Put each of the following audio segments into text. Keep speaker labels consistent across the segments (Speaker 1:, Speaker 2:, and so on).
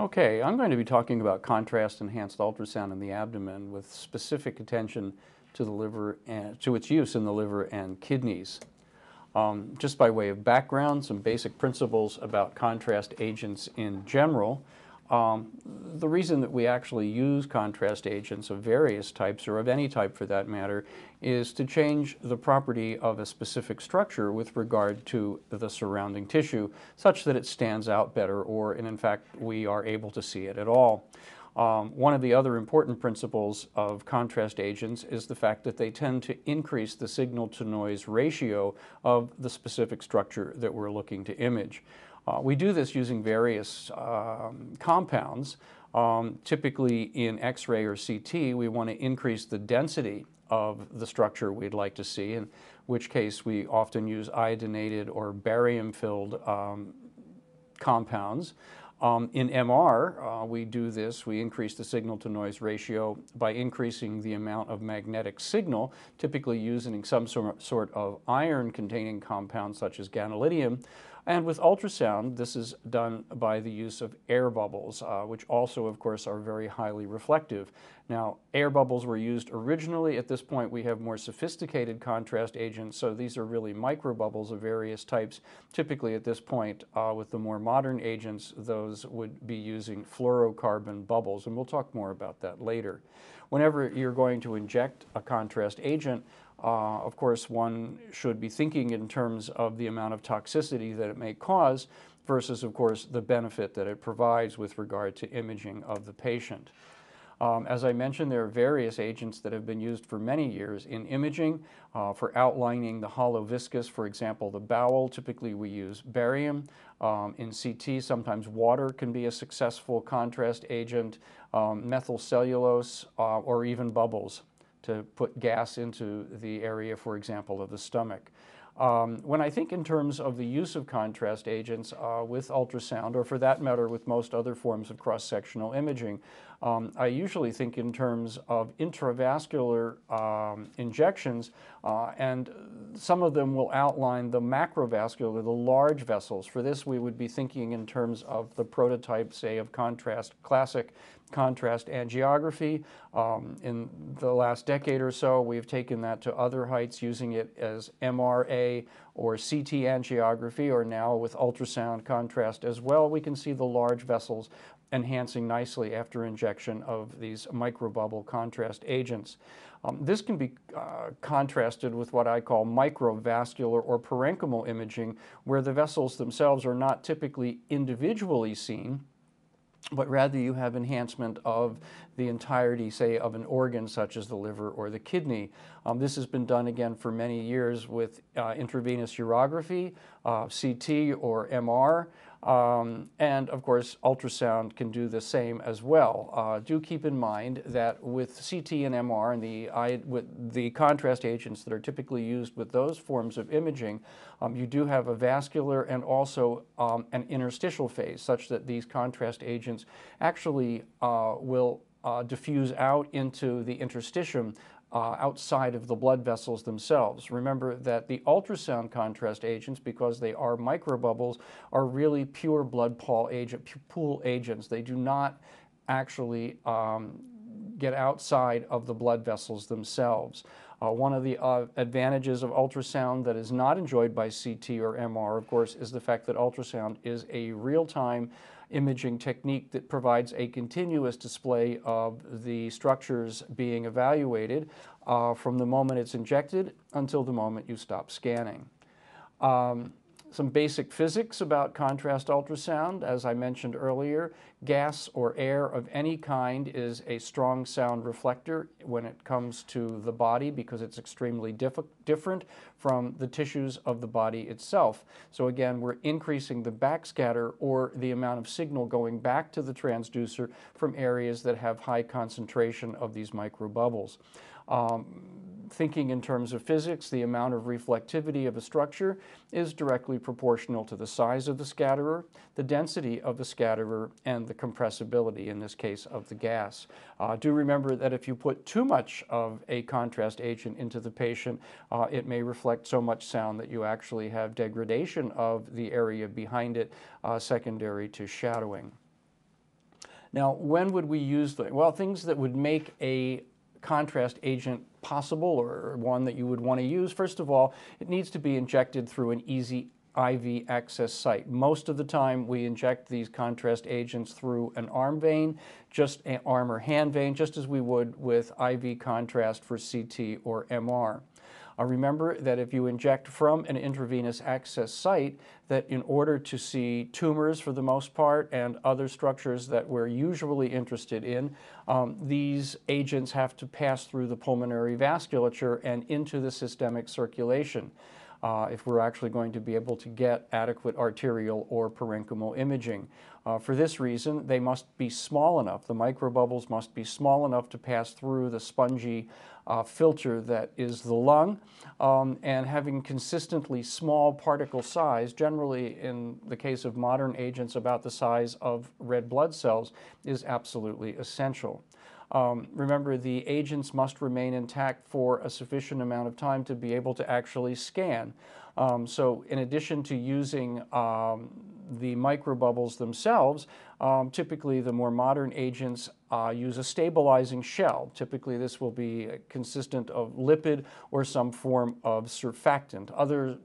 Speaker 1: Okay, I'm going to be talking about contrast enhanced ultrasound in the abdomen with specific attention to the liver and to its use in the liver and kidneys. Um, just by way of background, some basic principles about contrast agents in general. Um, the reason that we actually use contrast agents of various types, or of any type for that matter, is to change the property of a specific structure with regard to the surrounding tissue, such that it stands out better, or and in fact we are able to see it at all. Um, one of the other important principles of contrast agents is the fact that they tend to increase the signal to noise ratio of the specific structure that we're looking to image. Uh, we do this using various um, compounds. Um, typically in X-ray or CT, we want to increase the density of the structure we'd like to see, in which case we often use iodinated or barium-filled um, compounds. Um, in MR, uh, we do this, we increase the signal to noise ratio by increasing the amount of magnetic signal, typically using some sort of iron containing compound such as gadolinium, and with ultrasound, this is done by the use of air bubbles, uh, which also, of course, are very highly reflective. Now, air bubbles were used originally. At this point, we have more sophisticated contrast agents, so these are really microbubbles of various types. Typically, at this point, uh, with the more modern agents, those would be using fluorocarbon bubbles, and we'll talk more about that later. Whenever you're going to inject a contrast agent, uh, of course, one should be thinking in terms of the amount of toxicity that it may cause versus, of course, the benefit that it provides with regard to imaging of the patient. Um, as I mentioned, there are various agents that have been used for many years in imaging uh, for outlining the hollow viscus, for example, the bowel. Typically, we use barium. Um, in CT, sometimes water can be a successful contrast agent, um, methyl cellulose, uh, or even bubbles to put gas into the area, for example, of the stomach. Um, when I think in terms of the use of contrast agents uh, with ultrasound, or for that matter with most other forms of cross-sectional imaging, um, I usually think in terms of intravascular um, injections, uh, and some of them will outline the macrovascular, the large vessels. For this, we would be thinking in terms of the prototype, say, of contrast, classic contrast angiography. Um, in the last decade or so, we've taken that to other heights using it as MRA or CT angiography, or now with ultrasound contrast as well. We can see the large vessels enhancing nicely after injection of these microbubble contrast agents. Um, this can be uh, contrasted with what I call microvascular or parenchymal imaging, where the vessels themselves are not typically individually seen, but rather you have enhancement of the entirety, say, of an organ such as the liver or the kidney. Um, this has been done again for many years with uh, intravenous urography, uh, CT or MR, um, and of course, ultrasound can do the same as well. Uh, do keep in mind that with CT and MR and the, with the contrast agents that are typically used with those forms of imaging, um, you do have a vascular and also um, an interstitial phase, such that these contrast agents actually uh, will uh, diffuse out into the interstitium uh, outside of the blood vessels themselves. Remember that the ultrasound contrast agents, because they are microbubbles, are really pure blood pool, agent, pool agents. They do not actually um, get outside of the blood vessels themselves. Uh, one of the uh, advantages of ultrasound that is not enjoyed by CT or MR, of course, is the fact that ultrasound is a real-time imaging technique that provides a continuous display of the structures being evaluated uh, from the moment it's injected until the moment you stop scanning. Um, some basic physics about contrast ultrasound. As I mentioned earlier, gas or air of any kind is a strong sound reflector when it comes to the body because it's extremely diff different from the tissues of the body itself. So again, we're increasing the backscatter or the amount of signal going back to the transducer from areas that have high concentration of these microbubbles. Um, thinking in terms of physics, the amount of reflectivity of a structure is directly proportional to the size of the scatterer, the density of the scatterer, and the compressibility, in this case, of the gas. Uh, do remember that if you put too much of a contrast agent into the patient, uh, it may reflect so much sound that you actually have degradation of the area behind it, uh, secondary to shadowing. Now, when would we use the, well, things that would make a contrast agent possible or one that you would want to use, first of all, it needs to be injected through an easy IV access site. Most of the time we inject these contrast agents through an arm vein, just an arm or hand vein, just as we would with IV contrast for CT or MR. Uh, remember that if you inject from an intravenous access site, that in order to see tumors for the most part and other structures that we're usually interested in, um, these agents have to pass through the pulmonary vasculature and into the systemic circulation uh, if we're actually going to be able to get adequate arterial or parenchymal imaging. Uh, for this reason, they must be small enough, the microbubbles must be small enough to pass through the spongy uh, filter that is the lung, um, and having consistently small particle size, generally in the case of modern agents about the size of red blood cells, is absolutely essential. Um, remember, the agents must remain intact for a sufficient amount of time to be able to actually scan. Um, so in addition to using um, the microbubbles themselves, um, typically the more modern agents uh, use a stabilizing shell. Typically this will be consistent of lipid or some form of surfactant. Other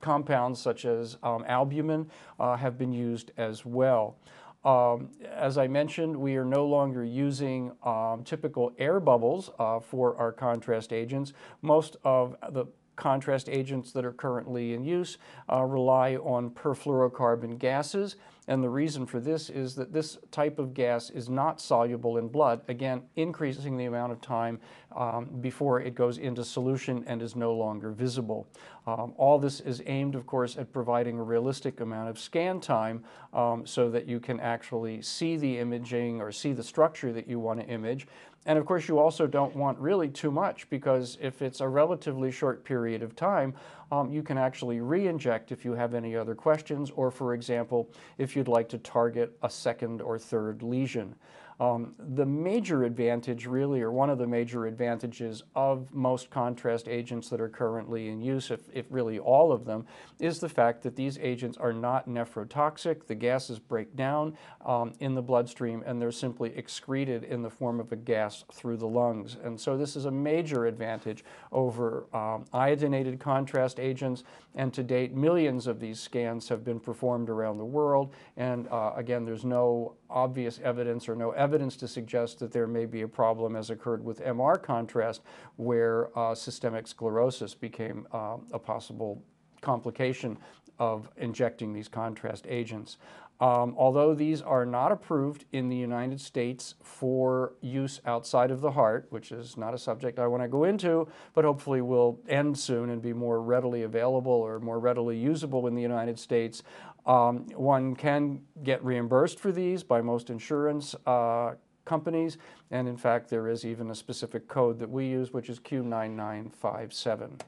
Speaker 1: compounds such as um, albumin uh, have been used as well. Um, as I mentioned, we are no longer using um, typical air bubbles uh, for our contrast agents. Most of the contrast agents that are currently in use uh, rely on perfluorocarbon gases. And the reason for this is that this type of gas is not soluble in blood, again, increasing the amount of time um, before it goes into solution and is no longer visible. Um, all this is aimed, of course, at providing a realistic amount of scan time um, so that you can actually see the imaging or see the structure that you want to image. And of course, you also don't want really too much because if it's a relatively short period of time, um, you can actually re-inject if you have any other questions or, for example, if you'd like to target a second or third lesion. Um, the major advantage really, or one of the major advantages of most contrast agents that are currently in use, if, if really all of them, is the fact that these agents are not nephrotoxic. The gases break down um, in the bloodstream and they're simply excreted in the form of a gas through the lungs. And so this is a major advantage over um, iodinated contrast agents. And to date, millions of these scans have been performed around the world. And uh, again, there's no obvious evidence or no evidence to suggest that there may be a problem as occurred with MR contrast where uh, systemic sclerosis became uh, a possible complication of injecting these contrast agents. Um, although these are not approved in the United States for use outside of the heart, which is not a subject I want to go into, but hopefully will end soon and be more readily available or more readily usable in the United States, um, one can get reimbursed for these by most insurance uh, companies, and in fact there is even a specific code that we use, which is Q9957.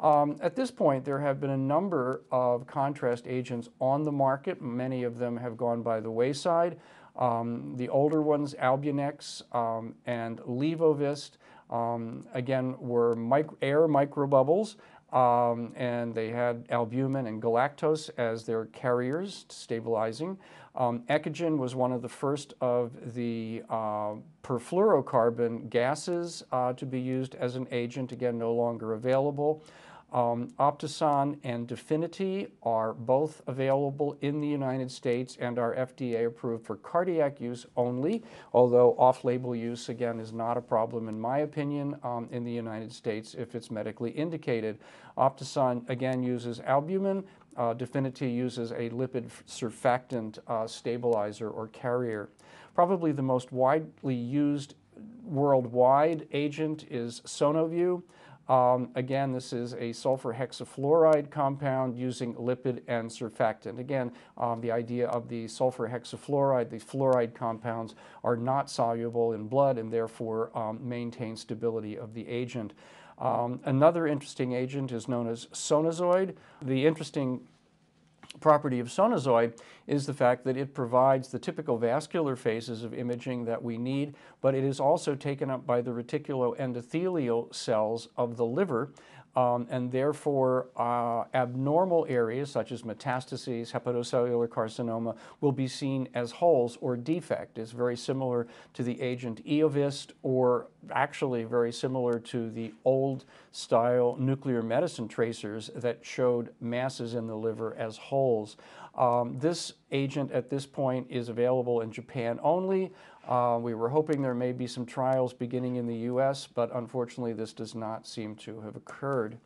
Speaker 1: Um, at this point, there have been a number of contrast agents on the market. Many of them have gone by the wayside. Um, the older ones, Albunex um, and Levovist, um, again, were air microbubbles, um, and they had albumin and galactose as their carriers, stabilizing. Um, was one of the first of the uh, perfluorocarbon gases uh, to be used as an agent, again, no longer available. Um, Optison and Definity are both available in the United States and are FDA approved for cardiac use only, although off-label use, again, is not a problem in my opinion um, in the United States if it's medically indicated. Optison, again, uses albumin. Uh, Definity uses a lipid surfactant uh, stabilizer or carrier. Probably the most widely used worldwide agent is SonoVue. Um, again, this is a sulfur hexafluoride compound using lipid and surfactant. Again, um, the idea of the sulfur hexafluoride, the fluoride compounds are not soluble in blood and therefore um, maintain stability of the agent. Um, another interesting agent is known as Sonazoid. The interesting property of Sonazoid is the fact that it provides the typical vascular phases of imaging that we need, but it is also taken up by the reticuloendothelial cells of the liver, Um, and therefore, uh, abnormal areas such as metastases, hepatocellular carcinoma will be seen as holes or defect. It's very similar to the agent Eovist, or actually very similar to the old style nuclear medicine tracers that showed masses in the liver as holes. Um, this agent at this point is available in Japan only. Uh, we were hoping there may be some trials beginning in the US, but unfortunately this does not seem to have occurred.